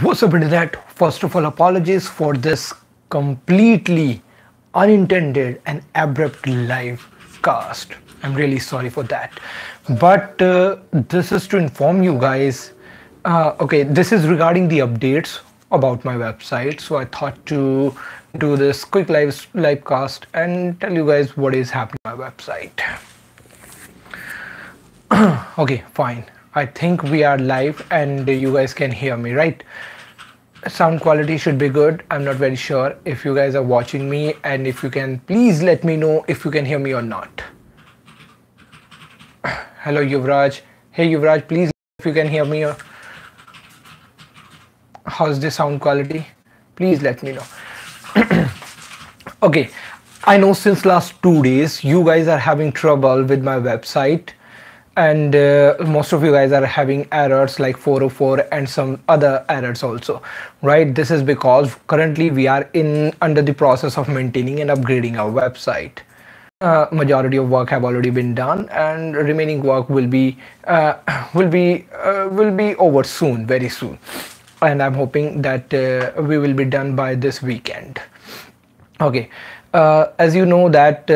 What's up internet? First of all, apologies for this completely unintended and abrupt live cast. I'm really sorry for that. But uh, this is to inform you guys. Uh, okay, this is regarding the updates about my website. So I thought to do this quick live live cast and tell you guys what is happening on my website. okay, fine. I think we are live and you guys can hear me, right? Sound quality should be good. I'm not very sure if you guys are watching me and if you can please let me know if you can hear me or not. Hello Yuvraj. Hey Yuvraj, please if you can hear me or how's the sound quality? Please let me know. okay, I know since last two days you guys are having trouble with my website and uh, most of you guys are having errors like 404 and some other errors also right? This is because currently we are in under the process of maintaining and upgrading our website. Uh, majority of work have already been done and remaining work will be uh, will be uh, will be over soon very soon. And i'm hoping that uh, we will be done by this weekend. Okay uh, as you know that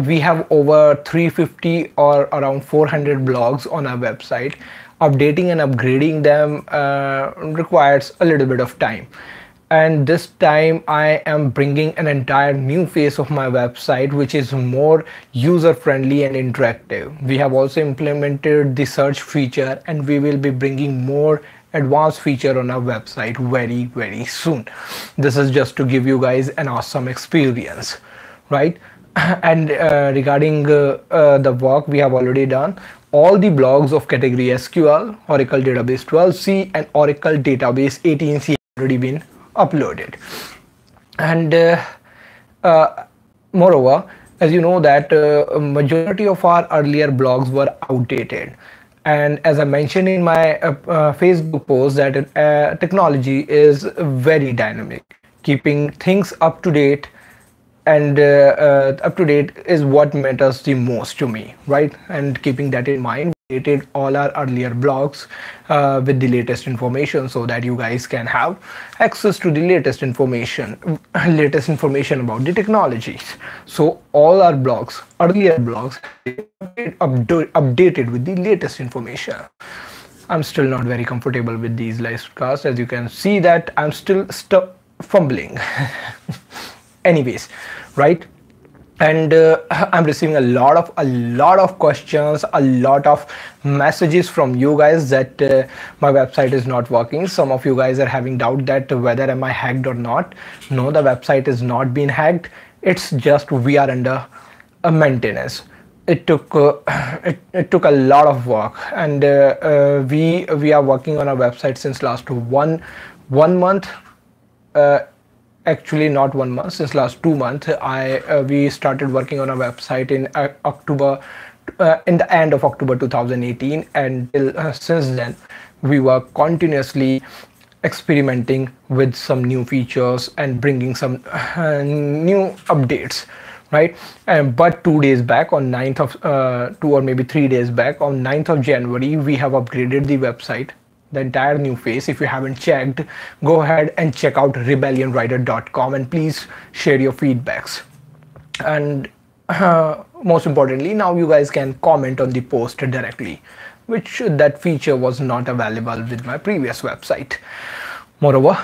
we have over 350 or around 400 blogs on our website updating and upgrading them uh, requires a little bit of time and this time I am bringing an entire new face of my website which is more user friendly and interactive. We have also implemented the search feature and we will be bringing more advanced feature on our website very very soon. This is just to give you guys an awesome experience, right? and uh, regarding uh, uh, the work we have already done all the blogs of category SQL, Oracle Database 12c and Oracle Database 18c have already been uploaded. And uh, uh, moreover, as you know that uh, majority of our earlier blogs were outdated. And as I mentioned in my Facebook post that technology is very dynamic, keeping things up to date and uh, uh, up to date is what matters the most to me right? And keeping that in mind we created all our earlier blogs uh, with the latest information so that you guys can have access to the latest information latest information about the technologies. So all our blogs earlier blogs updated with the latest information. I'm still not very comfortable with these live casts as you can see that i'm still stuck fumbling anyways right? And uh, i'm receiving a lot of a lot of questions a lot of messages from you guys that uh, my website is not working. Some of you guys are having doubt that whether am i hacked or not. No the website is not being hacked. It's just we are under a maintenance. It took uh, it, it took a lot of work. And uh, uh, we we are working on our website since last one one month. Uh, actually not one month since last two months i uh, we started working on a website in uh, october uh, in the end of october 2018 and uh, since then we were continuously experimenting with some new features and bringing some uh, new updates right? And but two days back on 9th of uh, two or maybe three days back on 9th of january we have upgraded the website the entire new face. If you haven't checked go ahead and check out rebellionrider.com and please share your feedbacks. And uh, most importantly now you guys can comment on the post directly which that feature was not available with my previous website. Moreover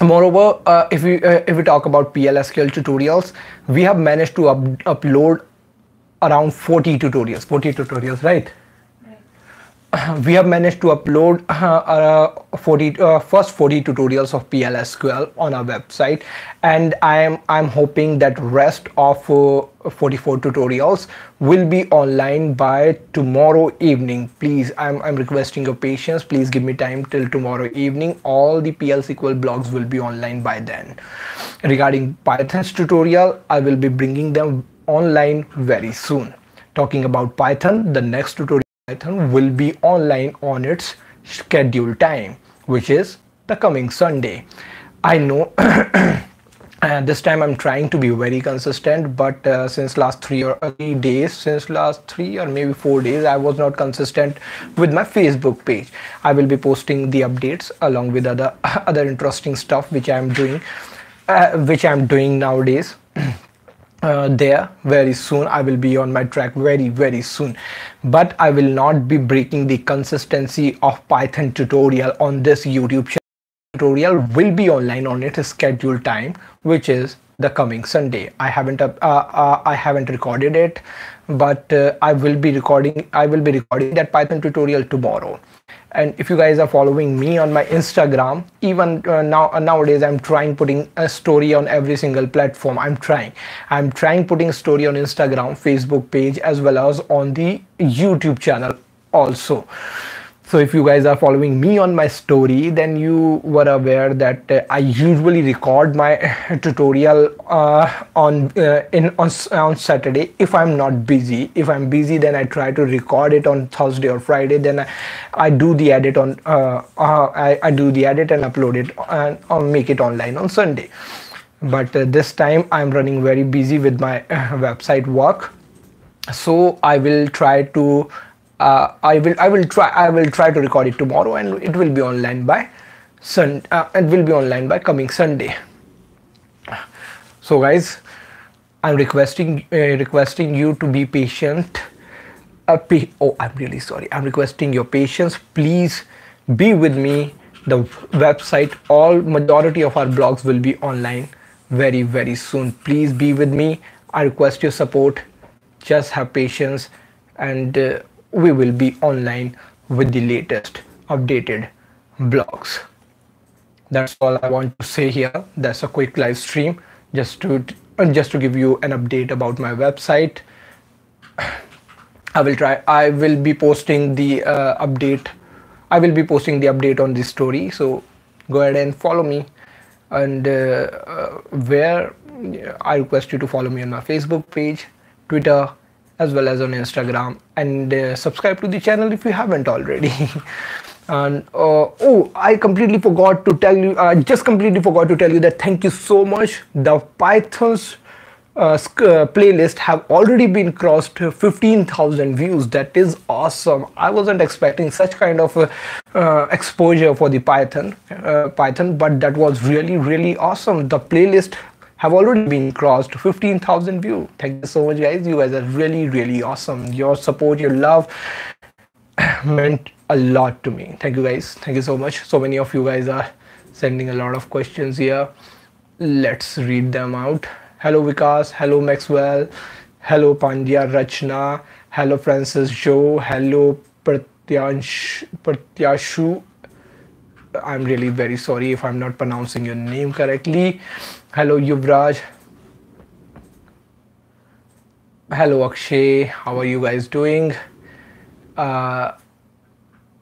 moreover uh, if we uh, if we talk about plsql tutorials we have managed to up upload around 40 tutorials. 40 tutorials right we have managed to upload uh, uh, 40 uh, first 40 tutorials of PLSQL on our website. And I am I'm hoping that rest of uh, 44 tutorials will be online by tomorrow evening. Please I'm, I'm requesting your patience. Please give me time till tomorrow evening. All the PLSQL blogs will be online by then. Regarding Python's tutorial I will be bringing them online very soon. Talking about Python the next tutorial Python will be online on its scheduled time, which is the coming Sunday. I know and this time i'm trying to be very consistent but uh, since last three or three days since last three or maybe four days i was not consistent with my facebook page i will be posting the updates along with other other interesting stuff which i'm doing uh, which i'm doing nowadays uh, there very soon. I will be on my track very very soon. But i will not be breaking the consistency of python tutorial on this youtube channel. Tutorial will be online on its scheduled time which is the coming sunday. I haven't uh, uh, i haven't recorded it but uh, i will be recording i will be recording that python tutorial tomorrow. And if you guys are following me on my instagram even uh, now uh, nowadays i'm trying putting a story on every single platform. I'm trying. I'm trying putting story on instagram facebook page as well as on the youtube channel also so if you guys are following me on my story then you were aware that uh, i usually record my tutorial uh, on uh, in on, on saturday. If i'm not busy if i'm busy then i try to record it on thursday or friday. Then i, I do the edit on uh, uh, I, I do the edit and upload it and make it online on sunday. But uh, this time i'm running very busy with my website work. So i will try to uh, I will I will try I will try to record it tomorrow and it will be online by Sun uh, it will be online by coming Sunday. So guys, I'm requesting uh, requesting you to be patient. Uh, oh, I'm really sorry. I'm requesting your patience. Please be with me. The website, all majority of our blogs will be online very very soon. Please be with me. I request your support. Just have patience and. Uh, we will be online with the latest updated blogs. That's all i want to say here. That's a quick live stream just to just to give you an update about my website. I will try i will be posting the uh, update i will be posting the update on this story. So go ahead and follow me. And uh, uh, where i request you to follow me on my facebook page twitter as well as on Instagram. And uh, subscribe to the channel if you haven't already. and uh, oh i completely forgot to tell you i uh, just completely forgot to tell you that thank you so much. The python's uh, uh playlist have already been crossed 15000 views. That is awesome. I wasn't expecting such kind of uh, exposure for the python python but that was really really awesome. The playlist have already been crossed 15,000 views. Thank you so much, guys. You guys are really, really awesome. Your support, your love meant a lot to me. Thank you, guys. Thank you so much. So many of you guys are sending a lot of questions here. Let's read them out. Hello, Vikas. Hello, Maxwell. Hello, Pandya Rachna. Hello, Francis Joe. Hello, Pratyashu. I'm really very sorry if I'm not pronouncing your name correctly. Hello, Yuvraj. Hello, Akshay. How are you guys doing? Uh,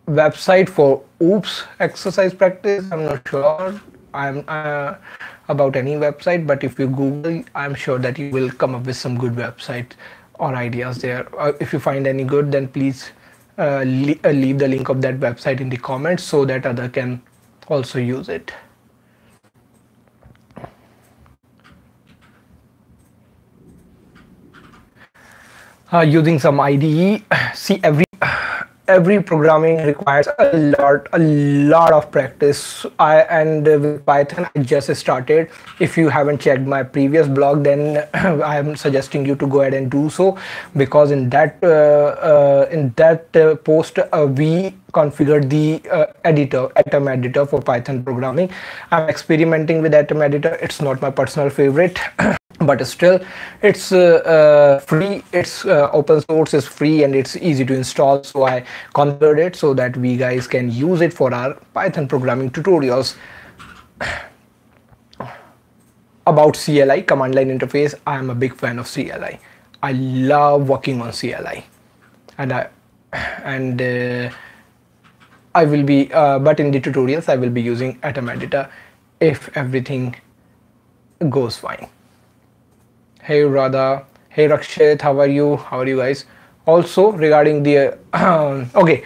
website for oops exercise practice i'm not sure i'm uh, about any website but if you google i'm sure that you will come up with some good website or ideas there uh, if you find any good then please uh, uh, leave the link of that website in the comments so that other can also use it uh, using some IDE. See every every programming requires a lot a lot of practice. I and with python i just started. If you haven't checked my previous blog then i am suggesting you to go ahead and do so. Because in that uh, uh, in that uh, post uh, we configured the uh, editor atom editor for python programming. I'm experimenting with atom editor. It's not my personal favorite but still it's uh, uh, free it's uh, open source is free and it's easy to install. So i configured it so that we guys can use it for our python programming tutorials. About cli command line interface i am a big fan of cli i. Love working on cli and i and uh, i will be uh, but in the tutorials i will be using atom editor if everything goes fine hey Radha, hey Rakshit, how are you? How are you guys? Also regarding the uh, okay,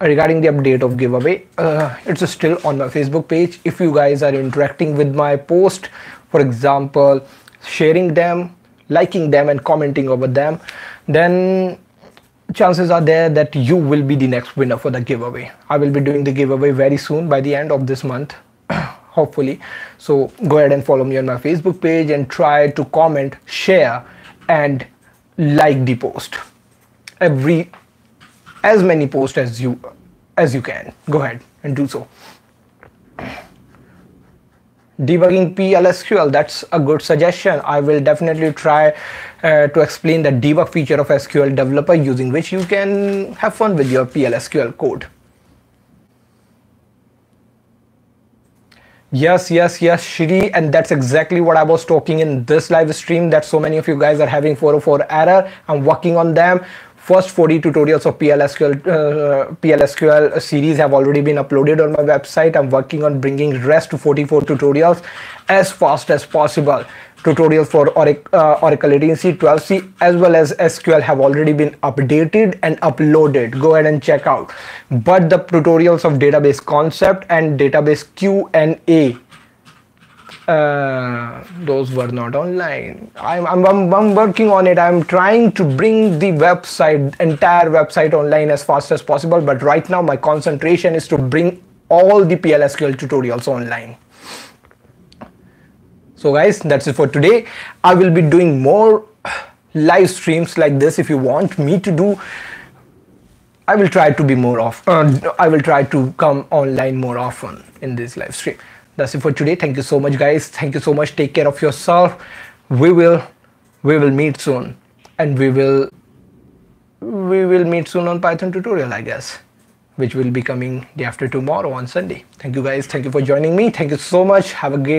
regarding the update of giveaway, uh, it's still on my Facebook page. If you guys are interacting with my post, for example sharing them liking them and commenting over them then chances are there that you will be the next winner for the giveaway i will be doing the giveaway very soon by the end of this month hopefully. So go ahead and follow me on my facebook page and try to comment share and like the post. Every as many posts as you as you can. Go ahead and do so. Debugging PLSQL that's a good suggestion. I will definitely try uh, to explain the debug feature of SQL developer using which you can have fun with your PLSQL code Yes, yes, yes, Shri, and that's exactly what I was talking in this live stream that so many of you guys are having 404 error. I'm working on them first 40 tutorials of PLSQL, uh, PLSQL series have already been uploaded on my website. I'm working on bringing rest to 44 tutorials as fast as possible. Tutorials for Oracle, uh, Oracle 18c, 12c as well as SQL have already been updated and uploaded. Go ahead and check out. But the tutorials of database concept and database Q&A uh, those were not online I'm, I'm, I'm, working on it i'm trying to bring the website entire website online as fast as possible but right now my concentration is to bring all the plsql tutorials online so guys that's it for today. I will be doing more live streams like this. If you want me to do i will try to be more off uh, i will try to come online more often in this live stream. That's it for today. Thank you so much guys. Thank you so much. Take care of yourself. We will we will meet soon. And we will we will meet soon on python tutorial i guess which will be coming day after tomorrow on sunday. Thank you guys. Thank you for joining me. Thank you so much. Have a great